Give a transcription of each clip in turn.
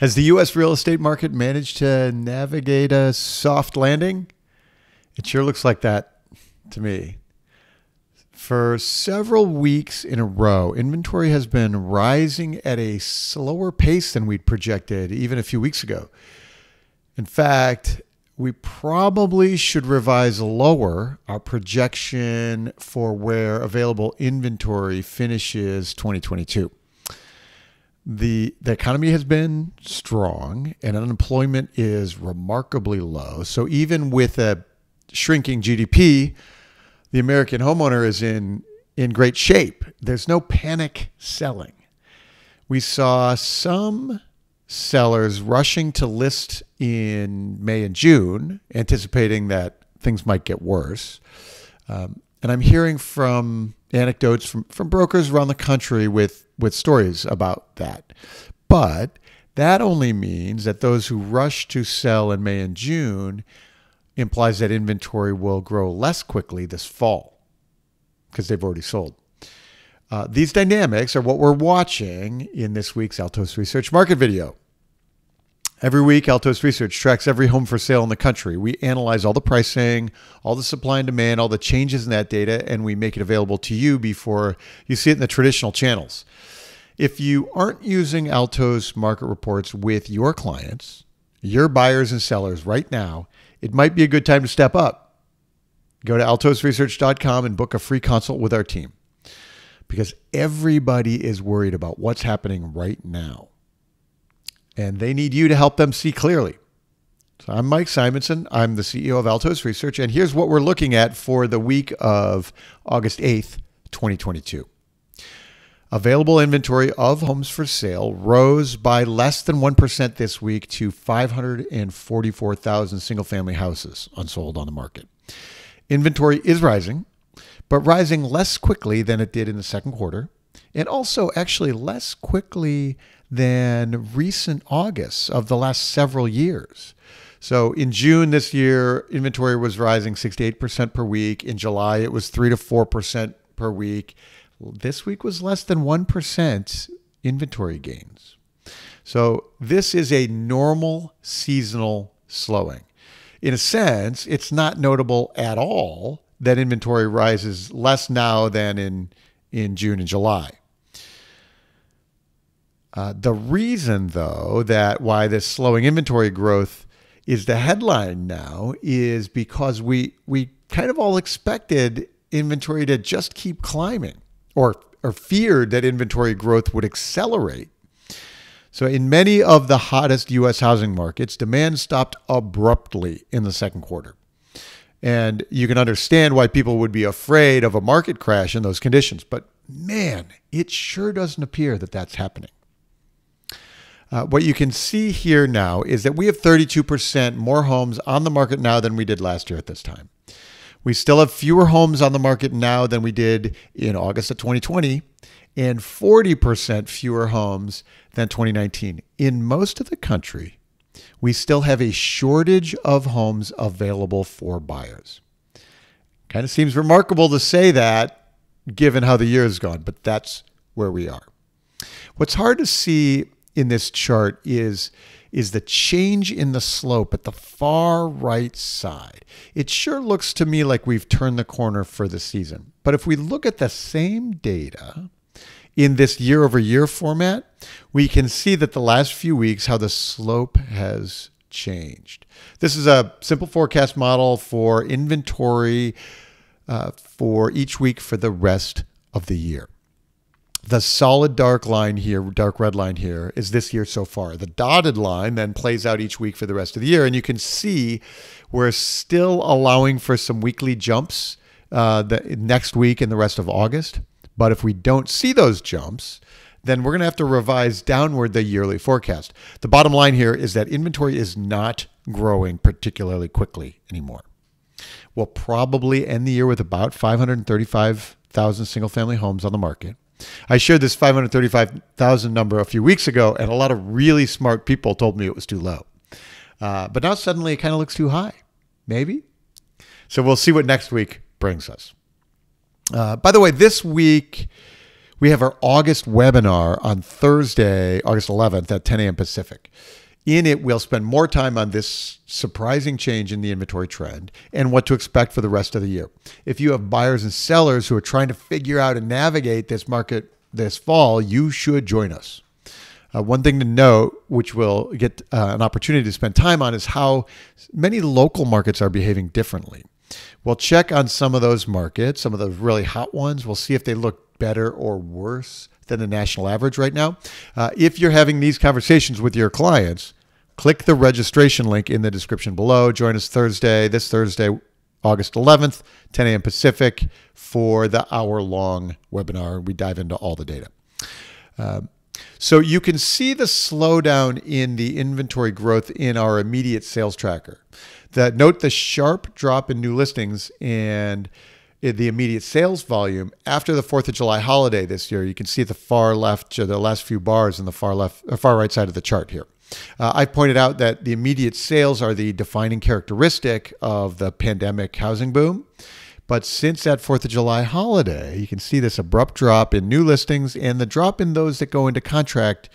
Has the U.S. real estate market managed to navigate a soft landing? It sure looks like that to me. For several weeks in a row, inventory has been rising at a slower pace than we'd projected even a few weeks ago. In fact, we probably should revise lower our projection for where available inventory finishes 2022 the the economy has been strong and unemployment is remarkably low. So even with a shrinking GDP, the American homeowner is in in great shape. There's no panic selling. We saw some sellers rushing to list in May and June, anticipating that things might get worse. Um, and I'm hearing from anecdotes from, from brokers around the country with, with stories about that. But that only means that those who rush to sell in May and June implies that inventory will grow less quickly this fall because they've already sold. Uh, these dynamics are what we're watching in this week's Altos Research Market video. Every week, Altos Research tracks every home for sale in the country. We analyze all the pricing, all the supply and demand, all the changes in that data, and we make it available to you before you see it in the traditional channels. If you aren't using Altos market reports with your clients, your buyers and sellers right now, it might be a good time to step up. Go to altosresearch.com and book a free consult with our team because everybody is worried about what's happening right now and they need you to help them see clearly. So I'm Mike Simonsen. I'm the CEO of Altos Research, and here's what we're looking at for the week of August 8th, 2022. Available inventory of homes for sale rose by less than 1% this week to 544,000 single family houses unsold on the market. Inventory is rising, but rising less quickly than it did in the second quarter, and also actually less quickly than recent August of the last several years. So in June this year, inventory was rising 68% per week. In July, it was 3 to 4% per week. This week was less than 1% inventory gains. So this is a normal seasonal slowing. In a sense, it's not notable at all that inventory rises less now than in, in June and July. Uh, the reason, though, that why this slowing inventory growth is the headline now is because we we kind of all expected inventory to just keep climbing, or or feared that inventory growth would accelerate. So, in many of the hottest U.S. housing markets, demand stopped abruptly in the second quarter. And you can understand why people would be afraid of a market crash in those conditions. But man, it sure doesn't appear that that's happening. Uh, what you can see here now is that we have 32% more homes on the market now than we did last year at this time. We still have fewer homes on the market now than we did in August of 2020 and 40% fewer homes than 2019. In most of the country, we still have a shortage of homes available for buyers. Kind of seems remarkable to say that given how the year has gone, but that's where we are. What's hard to see in this chart is is the change in the slope at the far right side. It sure looks to me like we've turned the corner for the season. But if we look at the same data in this year over year format, we can see that the last few weeks how the slope has changed. This is a simple forecast model for inventory uh, for each week for the rest of the year the solid dark line here, dark red line here, is this year so far. The dotted line then plays out each week for the rest of the year. And you can see we're still allowing for some weekly jumps uh, the next week and the rest of August. But if we don't see those jumps, then we're going to have to revise downward the yearly forecast. The bottom line here is that inventory is not growing particularly quickly anymore. We'll probably end the year with about 535,000 single family homes on the market. I shared this 535,000 number a few weeks ago, and a lot of really smart people told me it was too low. Uh, but now suddenly it kind of looks too high. Maybe. So we'll see what next week brings us. Uh, by the way, this week we have our August webinar on Thursday, August 11th at 10 a.m. Pacific. In it, we'll spend more time on this surprising change in the inventory trend and what to expect for the rest of the year. If you have buyers and sellers who are trying to figure out and navigate this market this fall, you should join us. Uh, one thing to note, which we'll get uh, an opportunity to spend time on, is how many local markets are behaving differently. We'll check on some of those markets, some of those really hot ones. We'll see if they look better or worse than the national average right now. Uh, if you're having these conversations with your clients, click the registration link in the description below. Join us Thursday, this Thursday, August 11th, 10 a.m. Pacific, for the hour long webinar. We dive into all the data. Uh, so you can see the slowdown in the inventory growth in our immediate sales tracker. Note the sharp drop in new listings and the immediate sales volume after the 4th of July holiday this year. You can see the far left, the last few bars in the far left, uh, far right side of the chart here. Uh, I pointed out that the immediate sales are the defining characteristic of the pandemic housing boom. But since that 4th of July holiday, you can see this abrupt drop in new listings and the drop in those that go into contract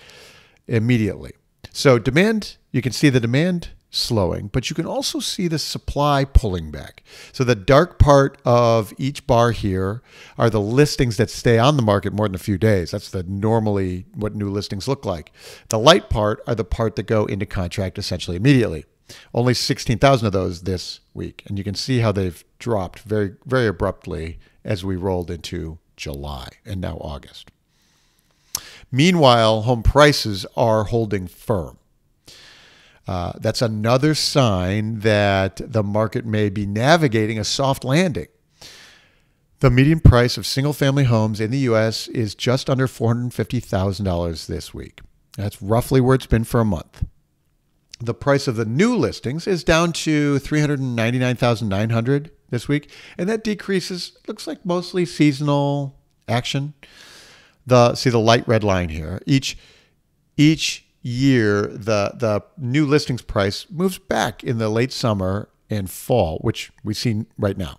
immediately. So, demand, you can see the demand slowing, but you can also see the supply pulling back. So, the dark part of each bar here are the listings that stay on the market more than a few days. That's the normally what new listings look like. The light part are the part that go into contract essentially immediately. Only 16,000 of those this week. And you can see how they've dropped very, very abruptly as we rolled into July and now August. Meanwhile, home prices are holding firm. Uh, that's another sign that the market may be navigating a soft landing. The median price of single family homes in the U.S. is just under $450,000 this week. That's roughly where it's been for a month the price of the new listings is down to 399,900 this week, and that decreases looks like mostly seasonal action. The see the light red line here. Each each year the the new listings price moves back in the late summer and fall, which we see right now.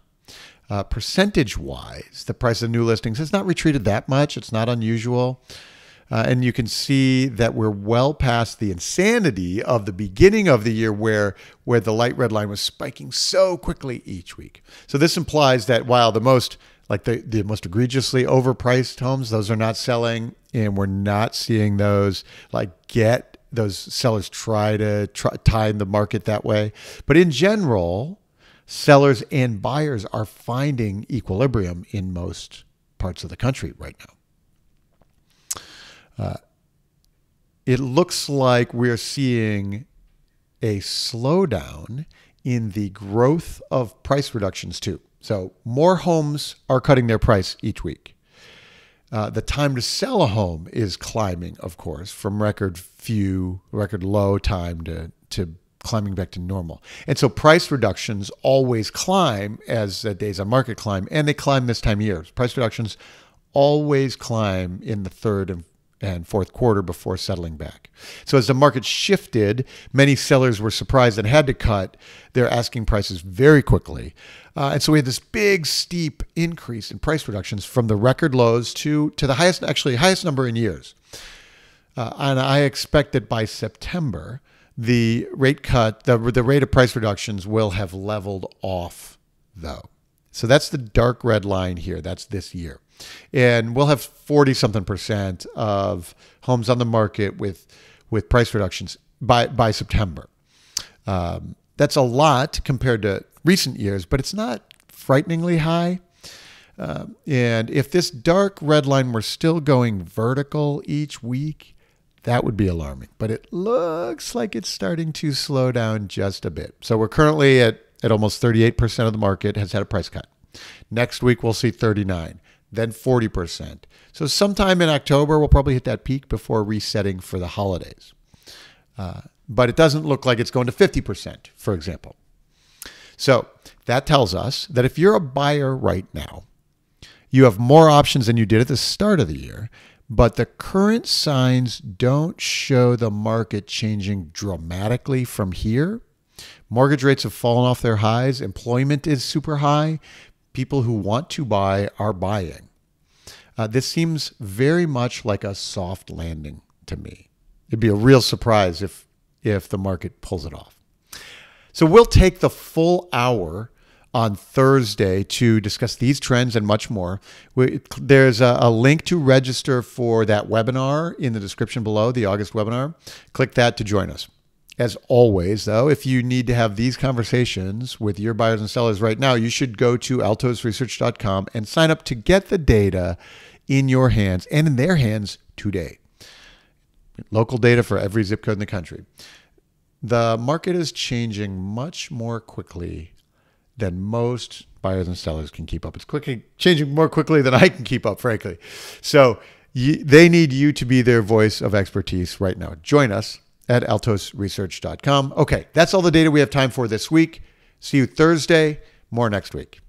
Uh, percentage wise, the price of new listings has not retreated that much. It's not unusual. Uh, and you can see that we're well past the insanity of the beginning of the year where, where the light red line was spiking so quickly each week. So this implies that while the most like the, the most egregiously overpriced homes, those are not selling, and we're not seeing those like get those sellers try to try, time the market that way. But in general, sellers and buyers are finding equilibrium in most parts of the country right now. Uh, it looks like we're seeing a slowdown in the growth of price reductions too. So more homes are cutting their price each week. Uh, the time to sell a home is climbing, of course, from record few, record low time to to climbing back to normal. And so price reductions always climb as the days on market climb, and they climb this time of year. Price reductions always climb in the third and and fourth quarter before settling back. So as the market shifted, many sellers were surprised and had to cut their asking prices very quickly. Uh, and so we had this big, steep increase in price reductions from the record lows to, to the highest, actually highest number in years. Uh, and I expect that by September, the rate cut, the, the rate of price reductions will have leveled off though. So that's the dark red line here. That's this year and we'll have 40 something percent of homes on the market with with price reductions by by September. Um, that's a lot compared to recent years, but it's not frighteningly high. Uh, and if this dark red line were still going vertical each week, that would be alarming. But it looks like it's starting to slow down just a bit. So we're currently at, at almost 38% of the market has had a price cut. Next week, we'll see 39 then 40%. So sometime in October, we'll probably hit that peak before resetting for the holidays. Uh, but it doesn't look like it's going to 50%, for example. So that tells us that if you're a buyer right now, you have more options than you did at the start of the year, but the current signs don't show the market changing dramatically from here. Mortgage rates have fallen off their highs, employment is super high, people who want to buy are buying. Uh, this seems very much like a soft landing to me. It'd be a real surprise if if the market pulls it off. So we'll take the full hour on Thursday to discuss these trends and much more. We, there's a, a, link to register for that webinar in the description below, the August webinar. Click that to join us. As always, though, if you need to have these conversations with your buyers and sellers right now, you should go to altosresearch.com and sign up to get the data in your hands and in their hands today. Local data for every zip code in the country. The market is changing much more quickly than most buyers and sellers can keep up. It's quickly changing more quickly than I can keep up, frankly. So you, they need you to be their voice of expertise right now. Join us at altosresearch.com. Okay, that's all the data we have time for this week. See you Thursday. More next week.